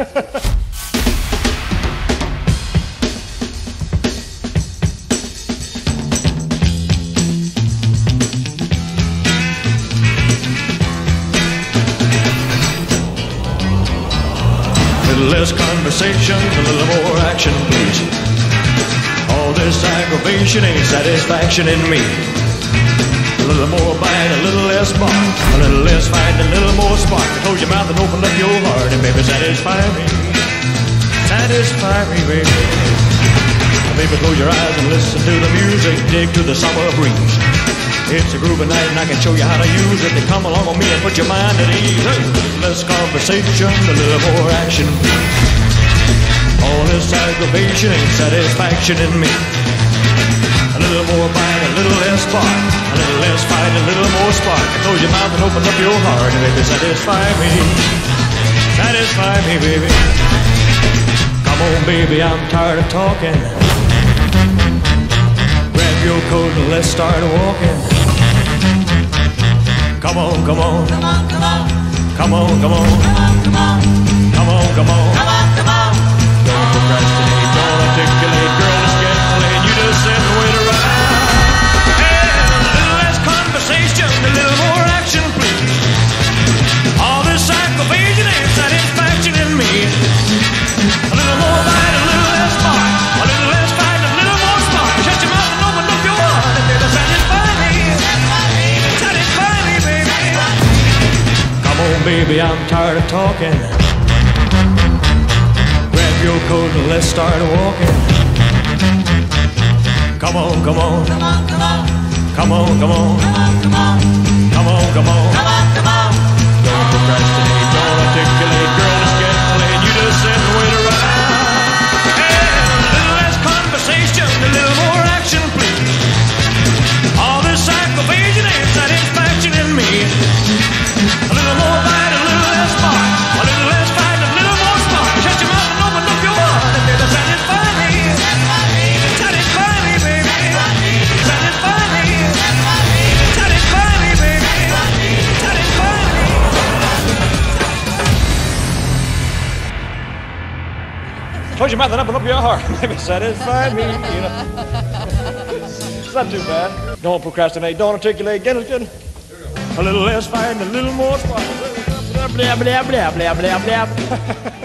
less conversation, a little more action, please. All this aggravation ain't satisfaction in me. A little more bite, a little less bark, a little less fight, a little more spark. Close your mouth and open up your heart, and baby, satisfy me. Satisfy me, baby. Baby, close your eyes and listen to the music, dig to the summer breeze. It's a groovy night and I can show you how to use it. Then come along with me and put your mind at ease. Less conversation, a little more action. All this aggravation ain't satisfaction in me. A little more bite, a little less spark. More spark. Close your mouth and open up your heart. And baby, satisfy me. Satisfy me, baby. Come on, baby, I'm tired of talking. Grab your coat and let's start walking. Come on, come on. Come on, come on, Come on, come on. come on, On, baby, I'm tired of talking. Grab your coat and let's start walking. Come on, Come on, come on, come on, come on, come on, come on, come on, come on. come on, come on. Close your mouth and open up your heart. Maybe satisfy me, you know. It's not too bad. Don't procrastinate, don't articulate. Get it, it. A little less fight and a little more spark. Blah, blah, blah, blah, blah, blah, blah.